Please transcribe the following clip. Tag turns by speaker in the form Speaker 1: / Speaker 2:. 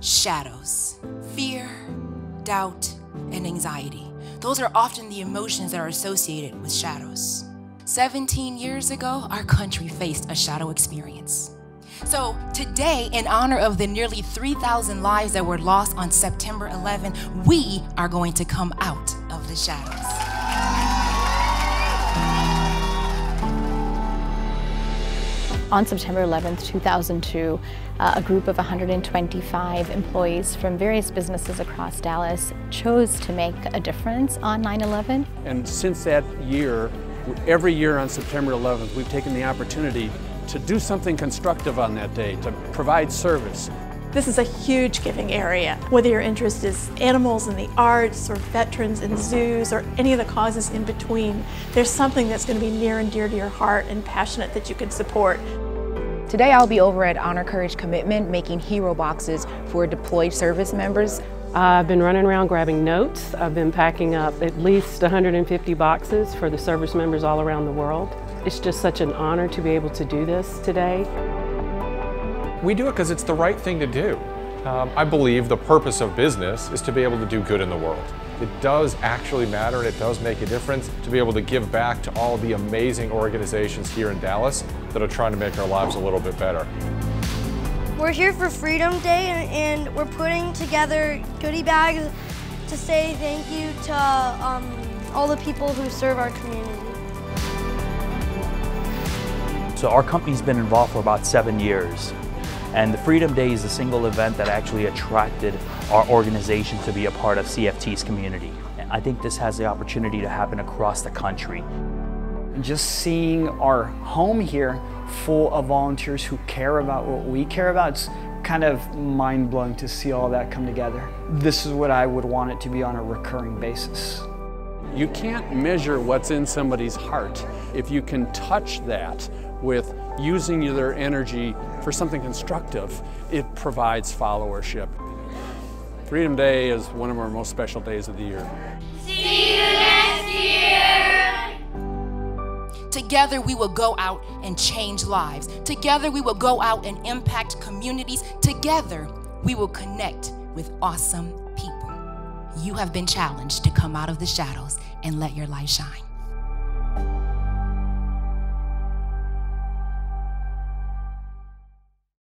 Speaker 1: shadows, fear, doubt, and anxiety. Those are often the emotions that are associated with shadows. 17 years ago, our country faced a shadow experience. So, today, in honor of the nearly 3,000 lives that were lost on September 11, we are going to come out of the shadows.
Speaker 2: On September 11th, 2002, uh, a group of 125 employees from various businesses across Dallas chose to make a difference on 9-11.
Speaker 3: And since that year, every year on September 11th, we've taken the opportunity to do something constructive on that day, to provide service.
Speaker 4: This is a huge giving area. Whether your interest is animals and the arts or veterans and zoos or any of the causes in between, there's something that's going to be near and dear to your heart and passionate that you can support.
Speaker 5: Today I'll be over at Honor Courage Commitment making hero boxes for deployed service members.
Speaker 6: I've been running around grabbing notes. I've been packing up at least 150 boxes for the service members all around the world. It's just such an honor to be able to do this today.
Speaker 7: We do it because it's the right thing to do. Um, I believe the purpose of business is to be able to do good in the world. It does actually matter and it does make a difference to be able to give back to all the amazing organizations here in Dallas that are trying to make our lives a little bit better.
Speaker 8: We're here for Freedom Day and, and we're putting together goodie bags to say thank you to um, all the people who serve our community.
Speaker 9: So our company's been involved for about seven years. And the Freedom Day is a single event that actually attracted our organization to be a part of CFT's community. I think this has the opportunity to happen across the country.
Speaker 10: Just seeing our home here full of volunteers who care about what we care about, it's kind of mind-blowing to see all that come together. This is what I would want it to be on a recurring basis.
Speaker 3: You can't measure what's in somebody's heart. If you can touch that with using their energy for something constructive, it provides followership. Freedom Day is one of our most special days of the year.
Speaker 11: See you next year!
Speaker 1: Together we will go out and change lives. Together we will go out and impact communities. Together we will connect with awesome people. You have been challenged to come out of the shadows and let your light shine.